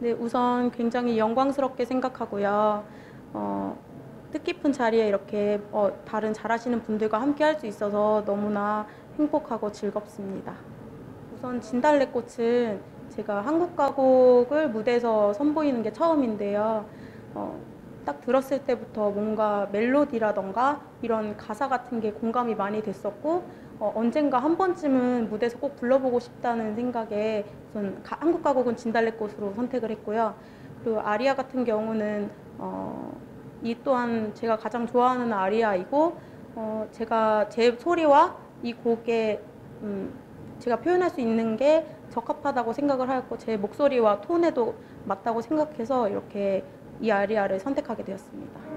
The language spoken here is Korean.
네, 우선 굉장히 영광스럽게 생각하고요. 어, 뜻깊은 자리에 이렇게 어, 다른 잘하시는 분들과 함께 할 수 있어서 너무나 행복하고 즐겁습니다. 우선 진달래꽃은 제가 한국 가곡을 무대에서 선보이는 게 처음인데요. 어, 딱 들었을 때부터 뭔가 멜로디라던가 이런 가사 같은 게 공감이 많이 됐었고 어, 언젠가 한 번쯤은 무대에서 꼭 불러보고 싶다는 생각에 우선 가- 한국 가곡은 진달래꽃으로 선택을 했고요. 그리고 아리아 같은 경우는 어, 이 또한 제가 가장 좋아하는 아리아이고 어, 제가 제 소리와 이 곡에 음, 제가 표현할 수 있는 게 적합하다고 생각을 하였고 제 목소리와 톤에도 맞다고 생각해서 이렇게 이 아리아를 선택하게 되었습니다.